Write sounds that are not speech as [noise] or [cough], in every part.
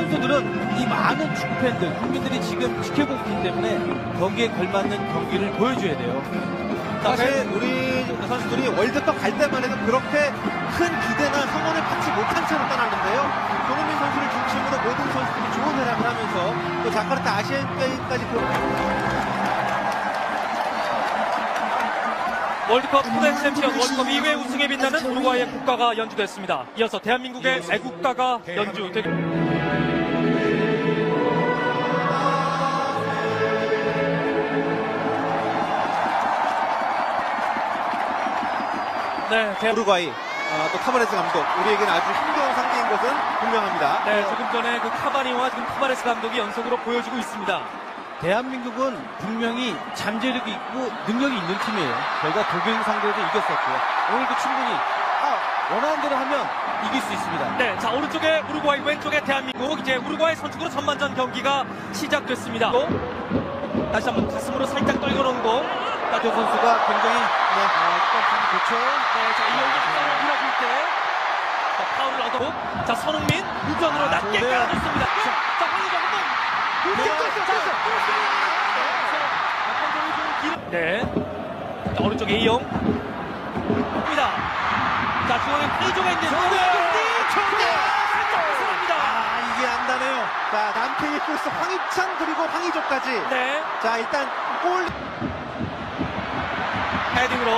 선수들은 이 많은 축구 팬들, 국민들이 지금 지켜보고 있기 때문에 거기에 걸맞는 경기를 보여줘야 돼요. 사실 우리 선수들이 월드컵 갈 때만 해도 그렇게 큰 기대나 성원을 받지 못한 채로 떠났는데요. 손흥민 선수를 중심으로 모든 선수들이 좋은 활약을 하면서 또 자카르타 아시안 게임까지 그 월드컵 후대 챔피언 월드컵 2회 우승에 빛나는 우루과이의 국가가 연주됐습니다. 이어서 대한민국의 애국가가 연주되 네, 대... 우루과이 어, 또 타바레스 감독 우리에게는 아주 힘겨운 상대인 것은 분명합니다. 네, 조금 전에 그 카바니와 지금 타바레스 감독이 연속으로 보여주고 있습니다. 대한민국은 분명히 잠재력이 있고 능력이 있는 팀이에요. 저희가 독일 상대로도 이겼었고요. 오늘도 충분히 아, 원하는 대로 하면 이길 수 있습니다. 네, 자 오른쪽에 우루과이, 왼쪽에 대한민국. 이제 우루과이 선축으로 전반전 경기가 시작됐습니다. 또 다시 한번 가슴으로 살짝 떨궈놓은 공. 따조 선수가 굉장히 네, 아, 일단 좋죠. 네, 자 이영기 앞으로 밀어줄 때, 자 파울을 얻었고, 자 손흥민 우전으로 낮게 좋은데요. 깔아줬습니다. 자, 자 황희정 한번. 네. 자, 오른쪽에 이용. 입니다. 자, 중앙에 황희조가 있는 좋은데요. 좋은데요. 살짝 벗어납니다. 아 이게 안다네요. 자 남태희 플러스 황희찬 그리고 황희조까지. 네. 자 일단 골 헤딩으로.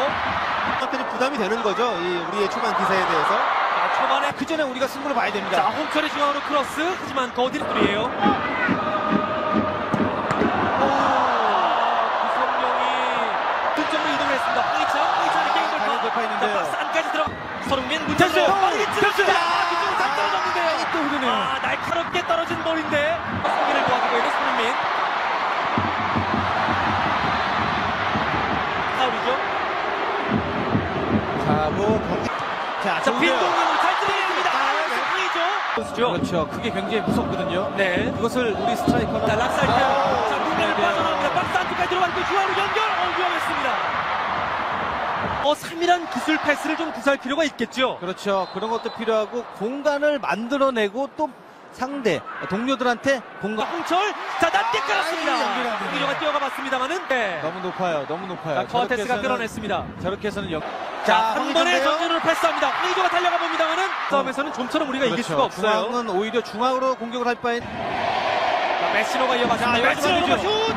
한테는 부담이 되는 거죠. 이 우리의 초반 기세에 대해서. 자, 초반에 그 전에 우리가 승부를 봐야 자, 됩니다. 홍철의 중앙으로 크로스. 하지만 거디리이에요 구성명이 득점으로 이동했습니다. 황희찬, 황희찬의 게임 돌파. 돌파했는데요. 자, 박스 안까지 들어. 빠르게 찔렀습니다. 됐어요. 그쪽으로 다 떨어졌는데요. 또 흐르네요. 아, 날카롭게 떨어진 볼인데 승기를 도와주고 있는 손흥민. 파울이죠. 자, 뭐 경기 자, 자, 좋은데요. 빈동으로 잘. 아, 네. 황희죠. 선수죠. 그렇죠. 그게 굉장히 무섭거든요. 네. 그것을 우리 스트라이커는 자, 락살때 아, 자, 공간을 네. 빠져나옵니다. 박스 안쪽까지 들어가니까 중앙으로 연결. 어, 위험했습니다. 어, 3이란 기술 패스를 좀 구사할 필요가 있겠죠. 그렇죠. 그런 것도 필요하고 공간을 만들어내고 또 상대 동료들한테 자, 공간 홍철. 자, 낮게 깔았습니다. 아. 홍희조가 뛰어가 봤습니다만은. 네. 너무 높아요. 너무 높아요. 자, 저렇게 해서는- 끌어냈습니다. 저렇게 해서는 역... 자, 한 번에? 전진으로 패스합니다. 홍희조가 달려가 봅니다만은 싸움에서는 좀처럼 우리가 이길 수가 없어요. 그렇죠. 중앙은 오히려 중앙으로 공격을 할 바엔 자, 메시로가 메시로가 마지막이죠. 슛!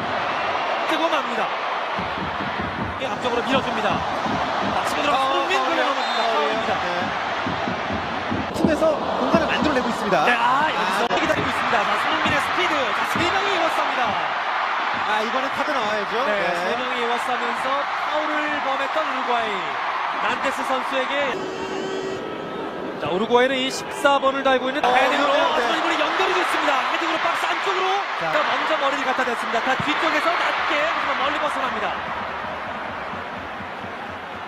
뜨고 맙니다. 이 앞쪽으로 밀어줍니다. 자, 치고 들어가 손흥민 걸려 넘어집니다. 파울입니다. 네. 팀에서 공간을 만들어내고 있습니다. 네, 아, 여기서 기다리고 있습니다. 자, 손흥민의 스피드. 자, 세 명이 이워쌉니다. 아, 이번엔 카드 나와야죠. 네, 세 명이 이워싸면서 파울을 범했던 우루과이. 난데스 선수에게. 자, 우루과이는 이 14번을 달고 있는 헤딩으로 네, 네. 하지만 이번에 연결이 됐습니다. 헤딩으로 박스 안쪽으로. 자. 자, 먼저 머리를 갖다 댔습니다. 다 뒤쪽에서 낮게 하지만 멀리 벗어납니다.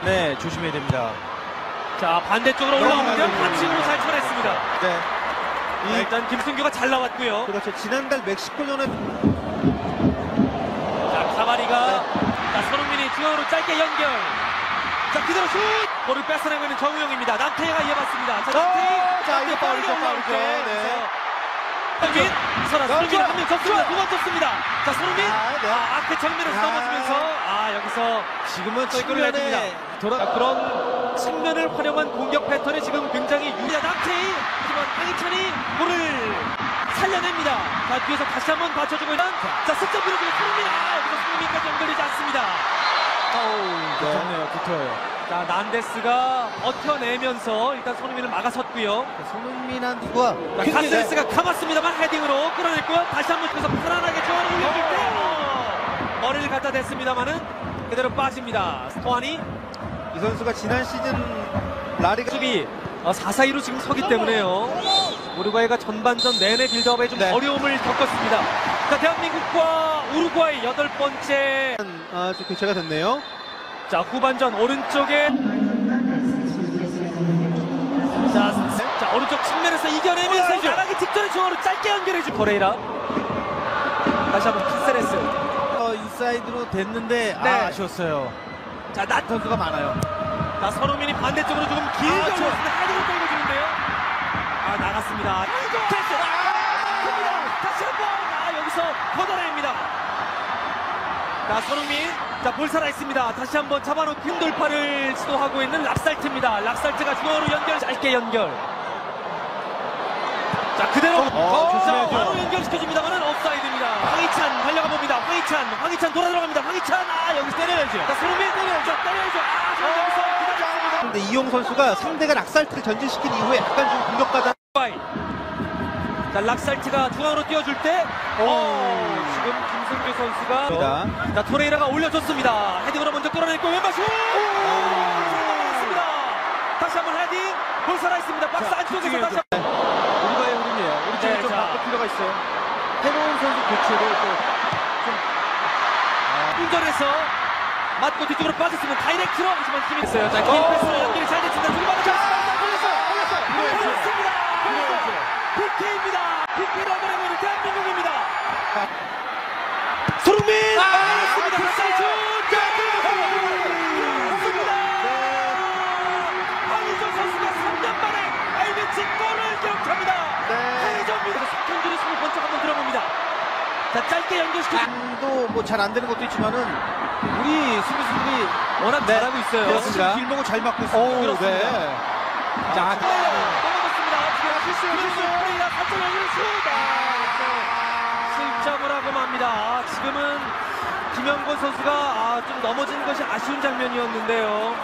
네 조심해야 됩니다. 자, 반대쪽으로 올라오면 반칙으로 잘 쳐냈습니다. 네. 자, 이, 일단 김승규가 잘 나왔고요. 그렇죠. 지난달 멕시코전에 자, 가마리가 자, 손흥민이 중앙으로 짧게 연결. 자, 그대로 슛! 볼을 뺏어내고 있는 정우영입니다. 남태희가 이어봤습니다. 자, 남태희. 어, 자, 이거 파울이죠, 파울이죠. 때. 네. 손흥민, 이선아, 손흥민 한명 접습니다. 두번 접습니다. 자, 손흥민. 아, 네. 아, 앞에 정면에서 아. 넘어지면서, 아, 여기서 지금은 내줍니다. 측면에 돌아 자, 그런 측면을 활용한 공격 패턴이 지금 굉장히 유리한 남태희. 하지만 황희찬이 볼을 살려냅니다. 자, 뒤에서 다시 한번 받쳐주고 있는. 자, 슬쩍 밀어주고 손흥민. 아, 여기서 손흥민까지 연결되지 않습니다. 어우 붙었네 요. 붙어요. 자, 난데스가 버텨내면서 일단 손흥민을 막아섰고요. 손흥민한과 자, 카스레스가 감았습니다만 헤딩으로 끌어냈고요. 다시 한번 그래서 편안하게 중앙을 올려줄 때 어, 머리를 갖다 댔습니다만은 그대로 빠집니다. 스토안이 이 선수가 지난 시즌 라리가 수비 어, 4-4-2로 지금 서기 때문에요. 우루과이가 전반전 내내 build-up에 좀 네. 어려움을 겪었습니다. 자, 대한민국과 우루과이 여덟 번째 아, 좀 교체가 됐네요. 자 후반전 오른쪽에 자, 자 오른쪽 측면에서 이겨내면서 골이죠. 나가기 직전에 중앙으로 짧게 연결해준 토레이라 다시 한번 카세레스 어, 인사이드로 됐는데 네. 아, 아쉬웠어요. 자나 선수가 많아요. 자, 손흥민이 반대쪽으로 조금 길게 아, 저- 올렸습니다 헤딩을 떨궈주는데요 아 나갔습니다 패스 큽니다. 다시 한 번. 아, 여기서 걷어냅니다. 자, 손흥민. 자, 볼 살아 있습니다. 다시 한번 잡아놓긴 돌파를 시도하고 있는 락살트입니다. 락살트가 중앙으로 연결, 짧게 연결. 자, 그대로. 어, 자, 조심해야죠. 바로 연결시켜줍니다만은 업사이드입니다. 황희찬 달려가 봅니다. 황희찬, 황희찬 돌아 들어갑니다. 황희찬, 아, 여기서 때려야죠. 자, 손흥민 때려야죠. 때려야죠. 아, 자, 여기서 기다렸습니다. 근데 이용 선수가 상대가 락살트를 전진시킨 이후에 약간 좀 공격가다. 자, 락살트가 중앙으로 띄워줄 때, 어, 지금 김승규 선수가 자, 토레이라가 올려줬습니다. 헤딩으로 먼저 끌어냈고 왼발 슛! 습니다 다시 한번 헤딩. 볼 살아 있습니다. 박스 자, 안쪽에서. 다시 한 우리가의 흐름이에요. 우리 팀이 네, 좀 자. 바꿀 필요가 있어요. 새로운 선수 교체로 또 운전해서 맞고 뒤쪽으로 빠졌으면 다이렉트로 하지만 힘이 있어요. 자, 긴 어. 패스로 연결이 잘 됐습니다. 두개 맞았죠. 그렇죠. 그렇습니다. PK입니다. PK를 얻어내고 대한민국입니다. 손흥민! 맞았습니다. 박살슛! 그렇습니다. 황희조 선수가 3년 만에 알비치 골을 기록합니다. 황희조입니다. 석현준의 손을 번쩍 한번 들어봅니다. 자, 짧게 연결시켜. 도 뭐 잘 안 되는 것도 있지만은 우리 수비수들이 워낙 잘하고 있어요. 그렇습니다. 길목을 잘 막고 있습니다. 그렇습니다. 네. 자, 넘어졌습니다. 지금 실수, 실수, 프레이가 살짝 열리는 슛! 아, 실점을 하고 맙니다. 아, 지금은 김영권 선수가 아, 좀 넘어진 것이 아쉬운 장면이었는데요.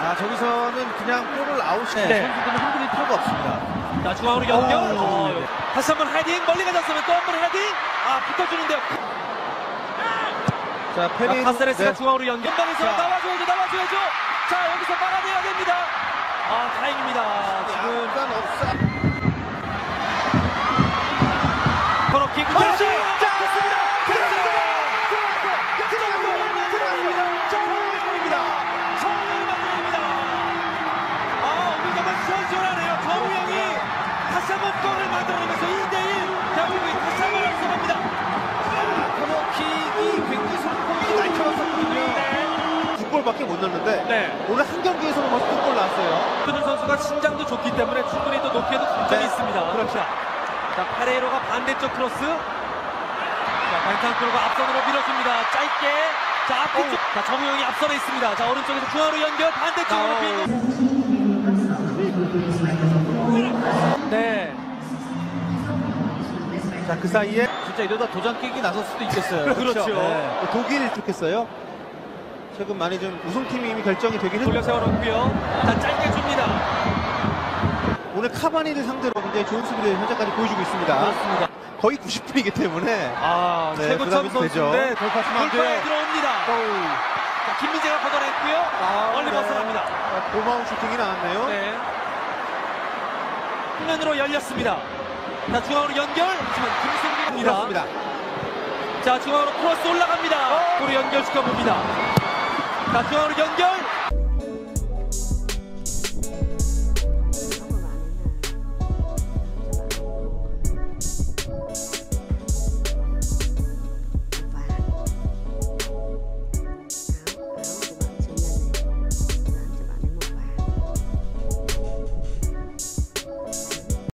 아 저기서는 그냥 골을 아웃시킨 네. 선수들은 흔들릴 필요가 없습니다. 자, 중앙으로 연결. 오. 어, 다시 한 번 헤딩, 멀리 가졌으면 또 한 번 헤딩. 아, 붙어주는데요. 자 아, 페리 카세레스가 네. 중앙으로 연결. 방에서 자. 나와줘야죠, 나와줘야죠. 자, 여기서 막아내야 됩니다. 아, 다행입니다. 지금 약간 없사. 코너킥. 아, 만들어냅니다. 아, 오늘 정말 시원시원하네요. 정우영이 다시 한번 골을 만들어내면서 2대1 대한민국이 다시 한번 앞서갑니다. 코너킥이 굉장히 성공이 날카로웠었거든요. 네. 두 골밖에 못 넣었는데 네. 오늘 한 경기에서는 벌써 두골 나왔어요. 선수가 신장도 좋기 때문에 충분히 또 높이에도 장점이 네. 있습니다. 그렇죠. 자, 페레이로가 반대쪽 크로스. 자, 벤탄쿠르가 앞선으로 밀어줍니다. 짧게. 자, 앞뒤쪽. 자, 정우영이 앞선에 있습니다. 자, 오른쪽에서 중앙으로 연결. 반대쪽으로 빈. 네. 자 그 사이에 진짜 이러다 도장 깨기 나설 수도 있겠어요. [laughs] 그렇죠. 네. 독일 좋겠어요. 최근 많이 좀 우승팀이 이미 결정이 되긴 돌려 했는데 세워놓고요. 자, 짧게 줍니다. 오늘 카바니를 상대로 굉장히 좋은 수비를 현재까지 보여주고 있습니다. 그렇습니다. 거의 90분이기 때문에 아, 네, 최고참. 선수인데 돌파 돌파에. 들어옵니다. 자, 김민재가 걷어냈고요. 아, 멀리 네. 벗어납니다. 아, 고마운 슈팅이 나왔네요. 네. 측면으로 열렸습니다. 자, 중앙으로 연결. 하지만. 그렇습니다. 자, 중앙으로 크로스 올라갑니다. 골을 연결시켜 봅니다. 자, 중앙으로 연결.